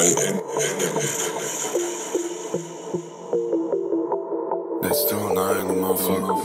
right and. They still lying motherfucker.